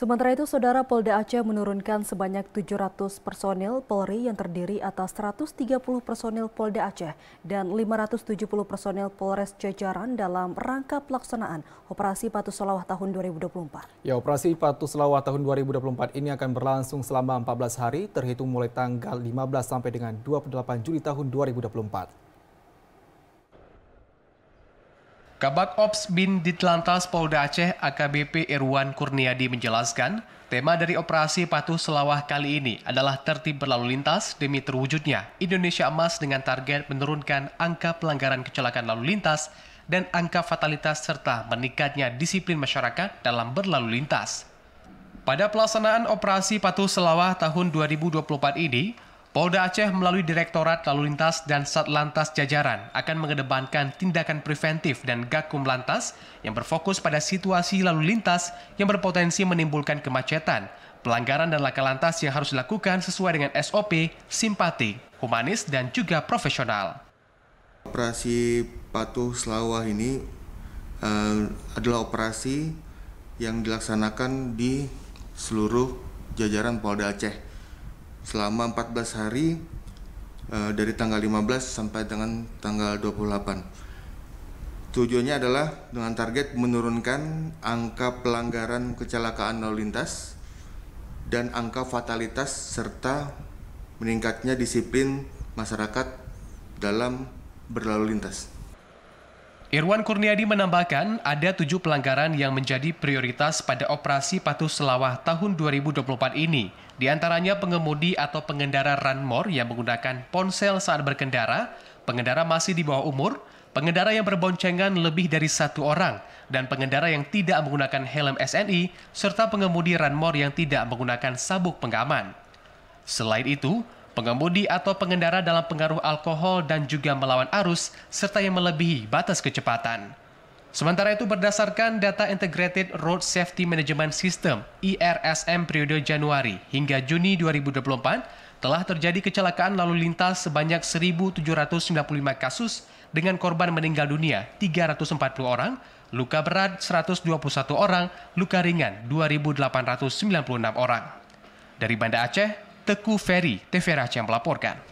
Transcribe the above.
Sementara itu, Saudara Polda Aceh menurunkan sebanyak 700 personil Polri yang terdiri atas 130 personil Polda Aceh dan 570 personil Polres Jajaran dalam rangka pelaksanaan Operasi Patu Selawah tahun 2024. Ya, Operasi Patu Selawah tahun 2024 ini akan berlangsung selama 14 hari, terhitung mulai tanggal 15 sampai dengan 28 Juli tahun 2024. Kabak Ops Bin Ditlantas Polda Aceh AKBP Irwan Kurniadi menjelaskan, tema dari operasi Patuh Selawah kali ini adalah tertib berlalu lintas demi terwujudnya Indonesia Emas dengan target menurunkan angka pelanggaran kecelakaan lalu lintas dan angka fatalitas serta meningkatnya disiplin masyarakat dalam berlalu lintas. Pada pelaksanaan operasi Patuh Selawah tahun 2024 ini, Polda Aceh melalui Direktorat Lalu Lintas dan Satlantas Jajaran akan mengedepankan tindakan preventif dan gakum lantas yang berfokus pada situasi lalu lintas yang berpotensi menimbulkan kemacetan, pelanggaran dan laka lantas yang harus dilakukan sesuai dengan SOP, simpati, humanis, dan juga profesional. Operasi Patuh Selawah ini uh, adalah operasi yang dilaksanakan di seluruh jajaran Polda Aceh selama 14 hari uh, dari tanggal 15 sampai dengan tanggal 28. Tujuannya adalah dengan target menurunkan angka pelanggaran kecelakaan lalu lintas dan angka fatalitas serta meningkatnya disiplin masyarakat dalam berlalu lintas. Irwan Kurniadi menambahkan ada tujuh pelanggaran yang menjadi prioritas pada operasi Patuh Selawah tahun 2024 ini. Di antaranya pengemudi atau pengendara ranmor yang menggunakan ponsel saat berkendara, pengendara masih di bawah umur, pengendara yang berboncengan lebih dari satu orang, dan pengendara yang tidak menggunakan helm SNI, serta pengemudi ranmor yang tidak menggunakan sabuk pengaman. Selain itu, pengemudi atau pengendara dalam pengaruh alkohol dan juga melawan arus, serta yang melebihi batas kecepatan. Sementara itu berdasarkan data Integrated Road Safety Management System IRSM periode Januari hingga Juni 2024 telah terjadi kecelakaan lalu lintas sebanyak 1.795 kasus dengan korban meninggal dunia 340 orang, luka berat 121 orang, luka ringan 2.896 orang. Dari Banda Aceh, Teku Ferry, TVR Aceh melaporkan.